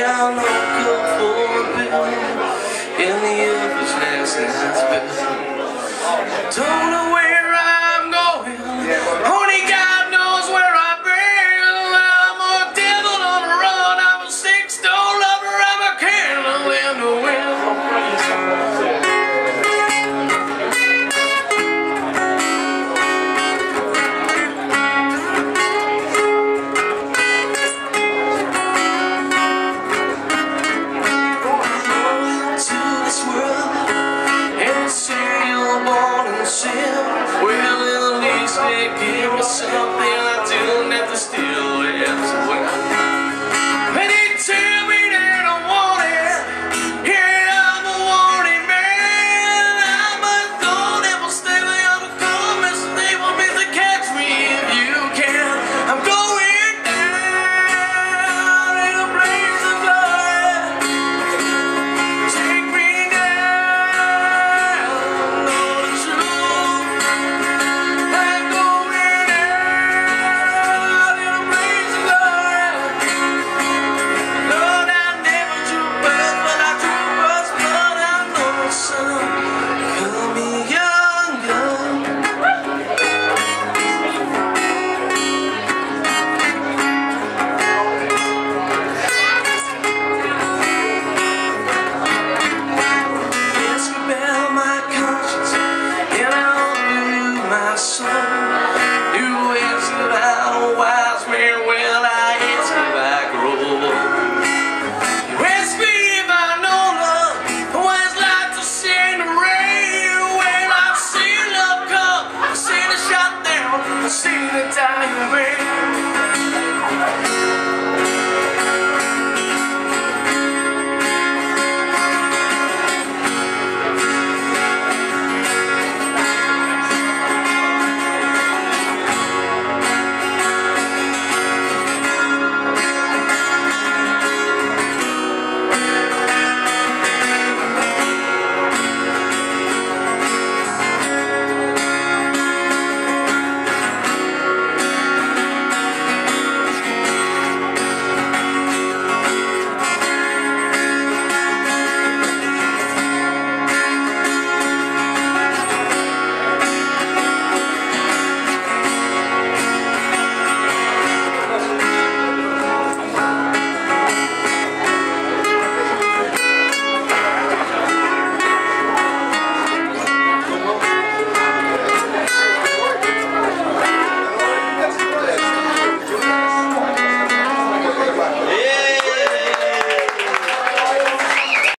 down for a full in the everlasting hospital. make you a. the time away.